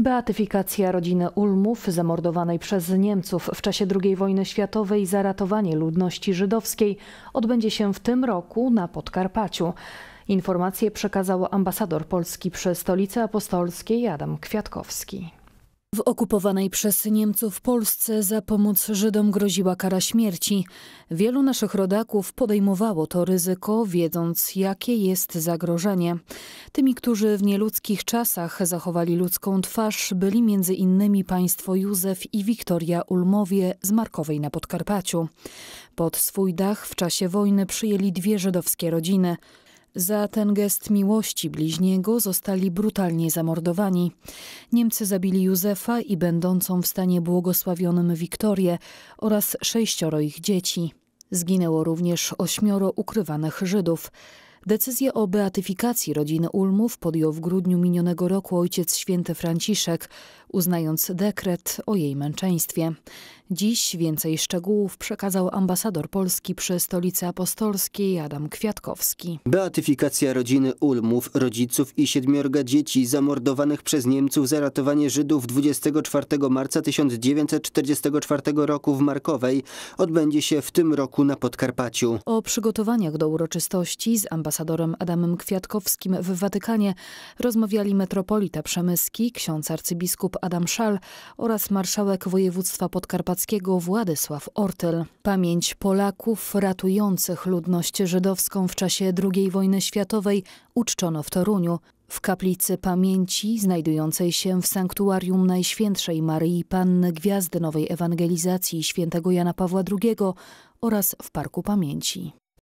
Beatyfikacja rodziny Ulmów, zamordowanej przez Niemców w czasie II wojny światowej za ratowanie ludności żydowskiej, odbędzie się w tym roku na Podkarpaciu. Informacje przekazał ambasador Polski przy Stolicy Apostolskiej Adam Kwiatkowski. W okupowanej przez Niemców Polsce za pomoc Żydom groziła kara śmierci. Wielu naszych rodaków podejmowało to ryzyko, wiedząc, jakie jest zagrożenie. Tymi, którzy w nieludzkich czasach zachowali ludzką twarz, byli między innymi państwo Józef i Wiktoria Ulmowie z Markowej na Podkarpaciu. Pod swój dach w czasie wojny przyjęli dwie żydowskie rodziny. Za ten gest miłości bliźniego zostali brutalnie zamordowani. Niemcy zabili Józefa i będącą w stanie błogosławionym Wiktorię oraz sześcioro ich dzieci. Zginęło również ośmioro ukrywanych Żydów. Decyzję o beatyfikacji rodziny Ulmów podjął w grudniu minionego roku ojciec święty Franciszek, uznając dekret o jej męczeństwie. Dziś więcej szczegółów przekazał ambasador Polski przy Stolicy Apostolskiej Adam Kwiatkowski. Beatyfikacja rodziny Ulmów, rodziców i siedmiorga dzieci zamordowanych przez Niemców za ratowanie Żydów 24 marca 1944 roku w Markowej odbędzie się w tym roku na Podkarpaciu. O przygotowaniach do uroczystości z ambasadorem Adamem Kwiatkowskim w Watykanie rozmawiali metropolita Przemyski, ksiądz arcybiskup Adam Szal oraz marszałek województwa podkarpackiego Władysław Ortel. Pamięć Polaków ratujących ludność żydowską w czasie II wojny światowej uczczono w Toruniu. W kaplicy pamięci, znajdującej się w sanktuarium Najświętszej Maryi Panny Gwiazdy Nowej Ewangelizacji świętego Jana Pawła II oraz w Parku Pamięci.